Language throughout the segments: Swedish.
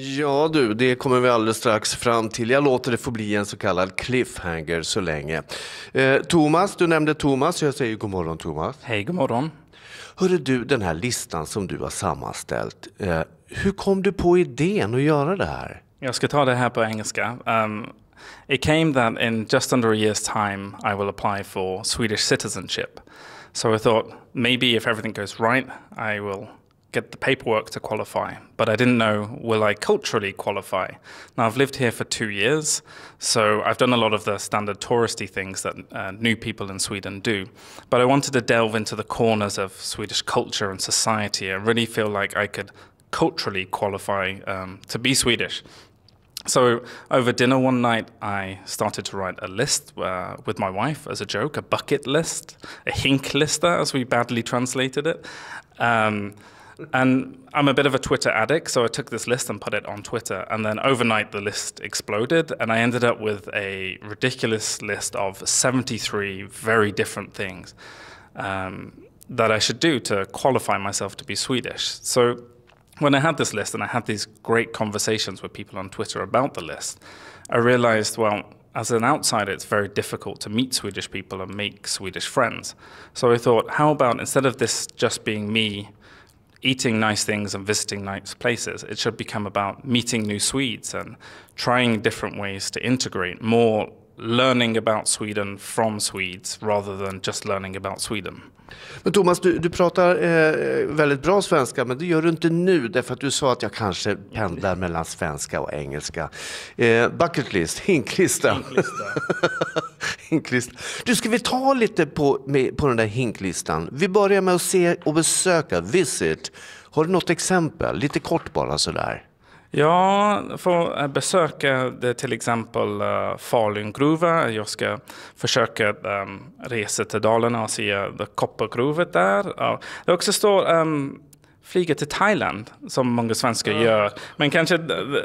Ja du, det kommer vi alldeles strax fram till. Jag låter det få bli en så kallad cliffhanger så länge. Eh, Thomas, du nämnde Thomas. Jag säger god morgon Thomas. Hej, god morgon. Hörru du, den här listan som du har sammanställt. Eh, hur kom du på idén att göra det här? Jag ska ta det här på engelska. Um, it came that in just under a year's time I will apply for Swedish citizenship. So I thought maybe if everything goes right, I will get the paperwork to qualify. But I didn't know will I culturally qualify. Now I've lived here for two years, so I've done a lot of the standard touristy things that uh, new people in Sweden do. But I wanted to delve into the corners of Swedish culture and society and really feel like I could culturally qualify um, to be Swedish. So over dinner one night, I started to write a list uh, with my wife as a joke, a bucket list, a hink lista, as we badly translated it. Um, and I'm a bit of a Twitter addict, so I took this list and put it on Twitter. And then overnight, the list exploded, and I ended up with a ridiculous list of 73 very different things um, that I should do to qualify myself to be Swedish. So when I had this list and I had these great conversations with people on Twitter about the list, I realized, well, as an outsider, it's very difficult to meet Swedish people and make Swedish friends. So I thought, how about instead of this just being me eating nice things and visiting nice places. It should become about meeting new Swedes and trying different ways to integrate, more learning about Sweden from Swedes rather than just learning about Sweden. Men Thomas, du, du pratar eh, väldigt bra svenska, men det gör du inte nu därför att du sa att jag kanske pendlar mellan svenska och engelska. Eh, bucket list, hinklista. Hinklista. hinklista. Du, ska vi ta lite på, med, på den där hinklistan? Vi börjar med att se och besöka, visit. Har du något exempel? Lite kort bara sådär. Ja, får eh, besöka det till exempel eh, uh, Falun gruva. Jag ska försöka um, resa till Dalarna och se uh, koppargruvet där. Uh, det också står um, flyga till Thailand som många svenskar ja. gör. Men kanske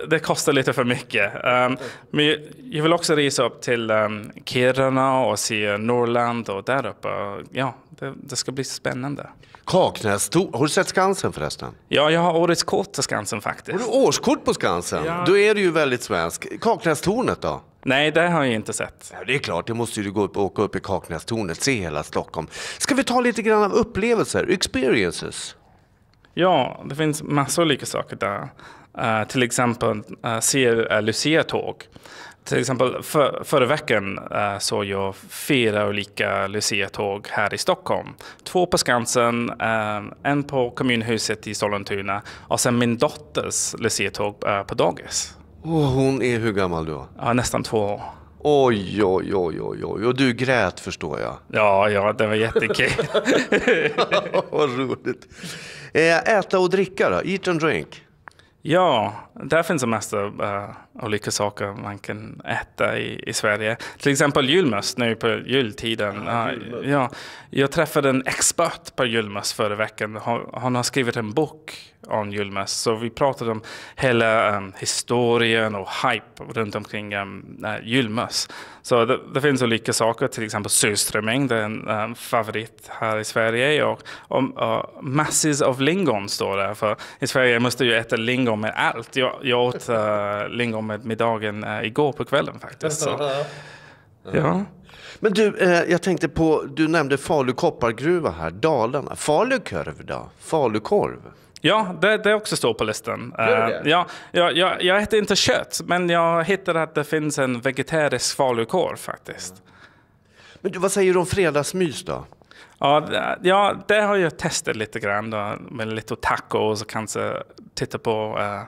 det, kostar lite för mycket. Um, men jag vill också resa upp till um, Kiruna och se Norrland och där uppe. Ja, det, det ska bli spännande. Kaknäs, har du sett Skansen förresten? Ja, jag har årets kort till Skansen faktiskt. Har du årskort på Skansen? Ja. Då är du ju väldigt svensk. Kaknästornet då? Nej, det har jag inte sett. Ja, det är klart, det måste du gå upp och åka upp i Kaknästornet, se hela Stockholm. Ska vi ta lite grann av upplevelser, experiences? Ja, det finns massor olika saker där. Uh, till exempel uh, se uh, Lucia-tåg. Till exempel för, förra veckan uh, såg jag fyra olika Lucia-tåg här i Stockholm. Två på Skansen, en på kommunhuset i Sollentuna och sen min dotters Lucia-tåg på dagis. Och hon är hur gammal då? Ja, nästan två år. Oj, oj, oj, oj, oj. Och du grät förstår jag. Ja, ja, det var jättekul. Vad roligt. Äta och dricka då? Eat and drink? Ja, där finns en massa uh, olika saker man kan äta i, i Sverige. Till exempel julmust nu på jultiden. Ja, ja, jag träffade en expert på julmust förra veckan. Han, har skrivit en bok om julmust. Så vi pratade om hela um, historien och hype runt omkring um, uh, julmust. Så det, det, finns olika saker, till exempel surströmming, det är en um, favorit här i Sverige. Och, och uh, masses of lingon står det, för i Sverige måste du äta lingon med allt. Jag, jag åt uh, lingon med middagen uh, igår på kvällen faktiskt. Så. Ja. Men du, eh, jag tänkte på, du nämnde Falu koppargruva här, Dalarna. Falukorv då? Falukorv? Ja, det, det också står på listan. Uh, ja, ja, ja, jag äter inte kött, men jag hittade att det finns en vegetarisk falukorv faktiskt. Men du, vad säger du om fredagsmys då? Ja, det, ja, det har jag testat lite grann då, med lite tacos och kanske titta på uh,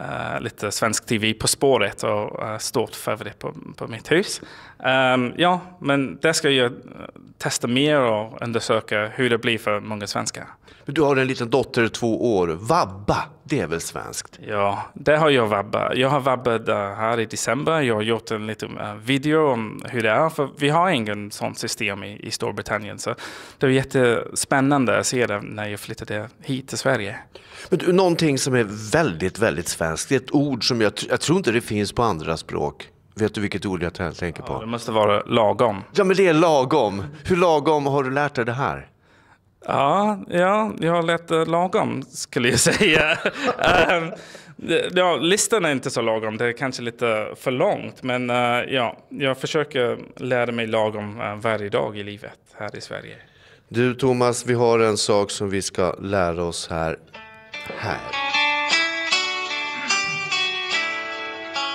uh, lite svensk tv På spåret och uh, stort favorit på, på mitt hus. Um, ja, men det ska jag testa mer och undersöka hur det blir för många svenskar. Du har en liten dotter, två år. Vabba, det är väl svenskt? Ja, det har jag vabbat. Jag har vabbat här i december. Jag har gjort en liten video om hur det är. För vi har ingen sånt system i, i Storbritannien. Så det är jättespännande att se det när jag flyttade hit till Sverige. Men du, någonting som är väldigt, väldigt svenskt. Det är ett ord som jag, jag tror inte det finns på andra språk. Vet du vilket ord jag tänker på? Ja, det måste vara lagom. Ja, men det är lagom. Hur lagom har du lärt dig det här? Ja, ja jag har lärt lagom skulle jag säga. um, Det- Ja, listan är inte så lagom, det är kanske lite för långt. Men eh, ja, jag försöker lära mig lagom eh, varje dag i livet här i Sverige. Du Thomas, vi har en sak som vi ska lära oss här. Här.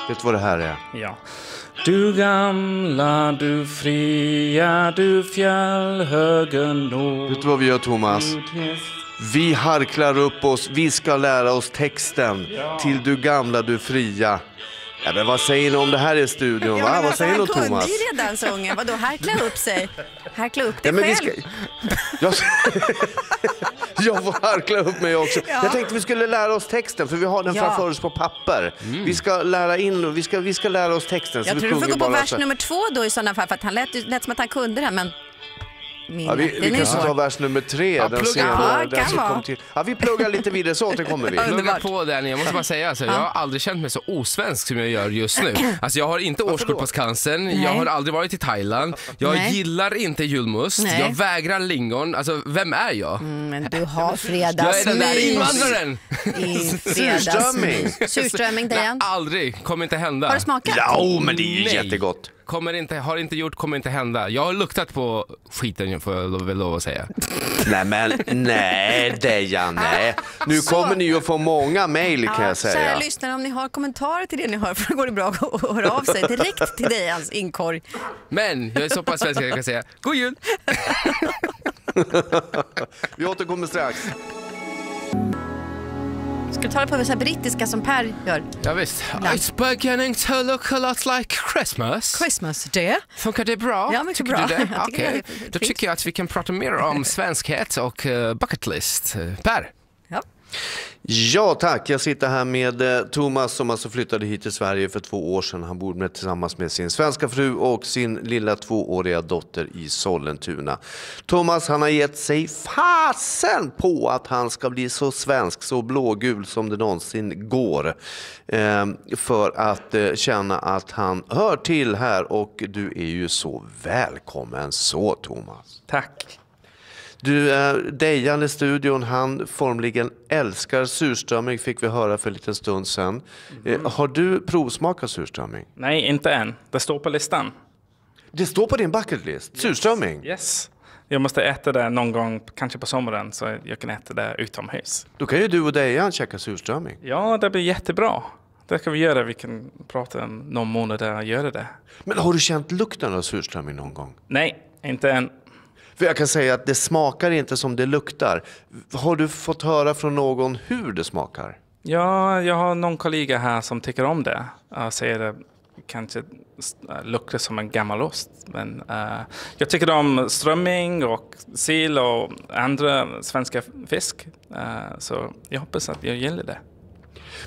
Vet du vad det här är? Ja. Du gamla, du fria, du fjällhögen nord. Vet du vad vi gör Thomas? Vi harklar upp oss, vi ska lära oss texten till Du gamla, du fria. Ja, men vad säger ni om det här i studion? Ja, Va? Vad alltså, säger han du kunde Thomas? ju redan sången. Vadå, harkla upp sig? Harkla upp Ja, dig vi själv. ska... jag... jag får harkla upp mig också. Ja. Jag tänkte vi skulle lära oss texten för vi har den Ja. framför oss på papper. Vi ska lära in vi ska, vi ska lära oss texten. så Jag vi tror du får gå på vers nummer två då i sådana fall, för att han lät, lät som att han kunde det, men... Ja, vi den vi kanske tar vers nummer tre. Ja, den plugga sen- på. Ja, den som kom till. Ja, vi pluggar lite vidare så återkommer vi. Plugga på Danny, jag måste bara säga alltså, jag har aldrig känt mig så osvensk som jag gör just nu. Alltså jag har inte årskort på Skansen, jag har aldrig varit i Thailand, jag Nej. gillar inte julmust, Nej. jag vägrar lingon. Alltså vem är jag? Mm, Men du har Jag är den där fredagsmys. invandraren! I Surströmming. fredagsmys. Surströmming, Dejan. aldrig, kommer inte hända. Har du smakat? Ja, men det är ju jättegott. Kommer inte, har inte gjort, kommer inte hända. Jag har luktat på skiten får jag lov- väl lov att säga. Nej men nej Dejan, nej. Nu Så. kommer ni att få många mejl kan jag säga. Kära lyssnare, om ni har kommentarer till det ni hör, för går det bra att höra av sig direkt till Dejans inkorg. Men jag är så pass svensk att jag kan säga God jul! Vi återkommer strax. Ska du tala på så brittiska som Per gör? Ja, visst. Nej. It's beginning to look a lot like Christmas. Christmas day. Funkar det bra? Ja, mycket tycker bra. Du det? Okej, det är då tycker jag att vi kan prata mer om svenskhet och uh, bucket list. Eh, Per? Ja. Tack, jag sitter här med eh, Thomas som alltså flyttade hit till Sverige för två år sedan. Han bor med, tillsammans med sin svenska fru och sin lilla tvååriga dotter i Sollentuna. Thomas han har gett sig fasen på att han ska bli så svensk, så blågul som det någonsin går. Ehm, för att eh, känna att han hör till här och du är ju så välkommen så Thomas. Tack. Du, eh, Dejan i studion, han formligen älskar surströmming fick vi höra för en liten stund sedan. Eh, har du provsmakat surströmming? Nej, inte än. Det står på listan. Det står på din bucket list, surströmming. Yes. Jag måste äta det någon gång, kanske på sommaren, så jag kan äta det utomhus. Då kan ju du och Dejan käka surströmming. Ja, det blir jättebra. Det ska vi göra. Vi kan prata om någon månad och göra det. Men har du känt lukten av surströmming någon gång? Nej, inte än. För jag kan säga att det smakar inte som det luktar. Har du fått höra från någon hur det smakar? Ja, jag har någon kollega här som tycker om det. Jag säger det kanske luktar som en gammal ost. Men uh, jag tycker om strömming och sill och andra svenska fisk. Uh, så jag hoppas att jag gillar det.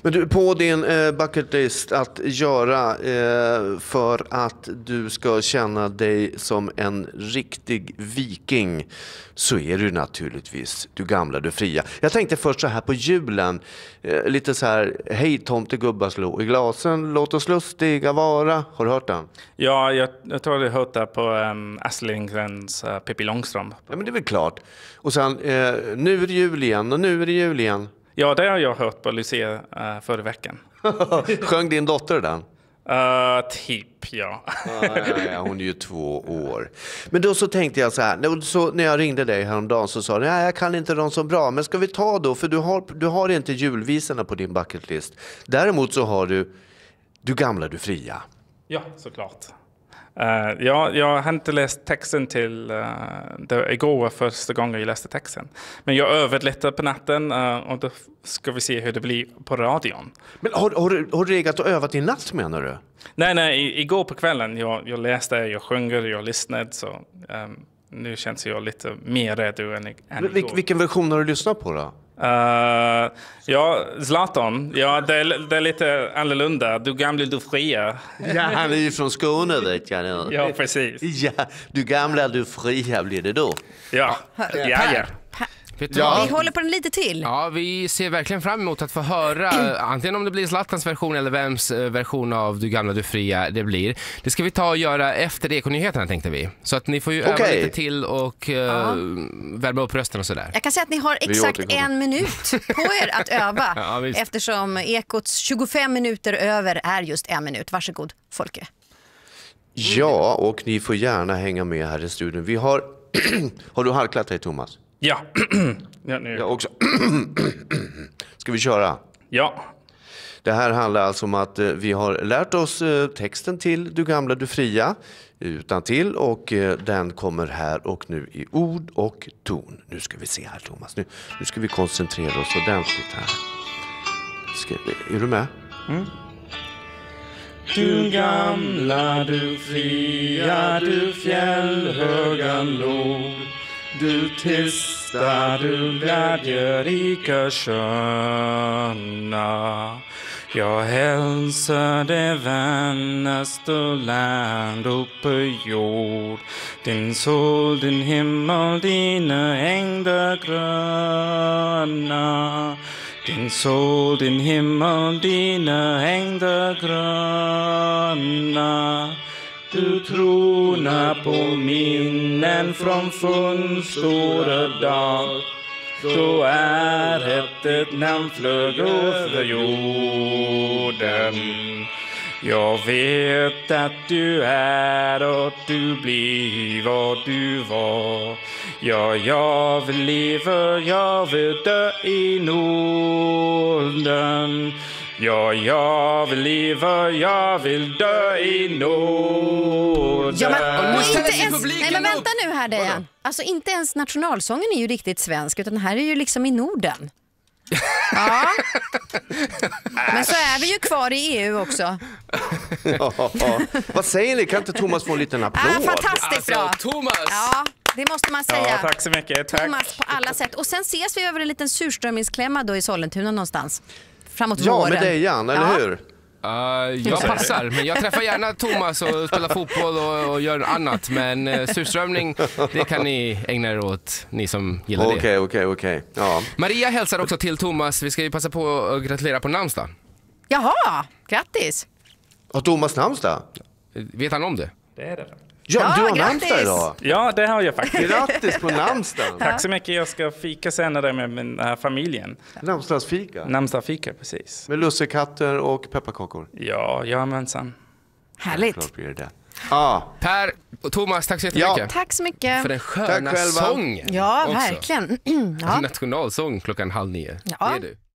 Men du, på din eh, bucket list att göra eh, för att du ska känna dig som en riktig viking så är du naturligtvis du gamla, du fria. Jag tänkte först så här på julen, eh, lite så här, hej tomtegubbar slå i glasen, låt oss lustiga vara. Har du hört den? Ja, jag, jag tror jag har hört det på um, Astrid Lindgrens uh, Pippi Långstrump. Ja men det är väl klart. Och sen, eh, nu är det jul igen och nu är det jul igen. Ja, det har jag hört på Lucia uh, förra veckan. Sjöng din dotter den? Uh, typ, ja. Ja, ja, ja, hon är ju två år. Men då så tänkte jag så här, så när jag ringde dig häromdagen så sa du, nej jag kan inte dem så bra, men ska vi ta då, för du har, du har inte julvisorna på din bucket list. Däremot så har du Du gamla, du fria. Ja, såklart. Uh, ja, jag har inte läst texten till... Uh, det, igår var första gången jag läste texten. Men jag övade lite på natten uh, och då ska vi se hur det blir på radion. Men har, har, du- har du legat och övat i natt menar du? Nej, nej, igår på kvällen jag, jag läste, jag sjunger, jag lyssnade. Så um, nu känns jag lite mer redo än, än Vil, igår. vilken version har du lyssnat på då? Uh, ja, Zlatan. Ja, det är, det är lite annorlunda. Du gamla, du fria. Ja, han är ju från Skåne vet jag nu. Ja, precis. Ja, du gamla, du fria blir det då. Ja, ja, ja. Vet du Ja. vad? Vi håller på den lite till. Ja, vi ser verkligen fram emot att få höra eh, antingen om det blir Zlatans version eller vems eh, version av Du gamla, du fria det blir. Det ska vi ta och göra efter Ekonyheterna tänkte vi. Så att ni får ju öva Okej. lite till och uh, värma upp rösten och sådär. Jag kan säga att ni har exakt återkommer. en minut på er att öva Ja, visst. eftersom Ekots 25 minuter över är just en minut. Varsågod Folke. Ja, och ni får gärna hänga med här i studion. Vi har... har du harklat dig Thomas? Ja. ja, nu. Jag också. Ska vi köra? ja. Det här handlar alltså om att eh, vi har lärt oss eh, texten till Du gamla, du fria utan till och eh, den kommer här och nu i ord och ton. Nu ska vi se här Thomas, nu, nu ska vi koncentrera oss ordentligt här. Ska, är du med? Du gamla, du fria, du fjällhöga nord du tysta, du glädjerika sköna Jag hälsar det vännaste land uppe jord. Din sol, din himmel, dina ängder gröna. Din sol, din himmel, dina ängder gröna. Du tronar på minnen från funnstora dag. Då ett namn flög över jorden. Jag vet att du är och du blir vad du var. Ja, jag vill leva, jag vill dö i Norden. Ja, jag vill leva, jag vill dö i Norden Ja, men, och inte ens, nej, men vänta nu här Dejan. Alltså inte ens nationalsången är ju riktigt svensk utan den här är ju liksom i Norden. Ja. Men så är vi ju kvar i EU också. Ja, Vad säger ni? Kan inte Thomas få en liten applåd? Ah, fantastiskt bra. Alltså, Thomas! Ja, det måste man säga. Ja, tack så mycket. Tack. Thomas på alla sätt. Och sen ses vi över en liten surströmmingsklämma då i Sollentuna någonstans. Framåt Ja, våren. med Dejan, eller Ja. hur? Uh, jag passar, men jag träffar gärna Thomas och spelar fotboll och, och gör annat. Men uh, surströmming, det kan ni ägna er åt, ni som gillar det. Okej, okej, okej. Ja. Maria hälsar också till Thomas. Vi ska ju passa på att gratulera på namnsdag. Jaha, grattis. Har Thomas namnsdag? Vet han om det? Det är det. Ja, Ja, du har namnsdag idag. Ja, det har jag faktiskt. Grattis på namnsdagen. Tack så mycket. Jag ska fika senare med min äh, familjen. Namnsdagsfika. Namnsdagsfika, precis. Med lussekatter och pepparkakor. Ja, jajamensan. Härligt. Ja, Per och Thomas, tack så Ja. jättemycket. Tack så mycket. För den sköna sången. Ja, också. verkligen. En Ja. nationalsång klockan halv nio. Ja. Det är du.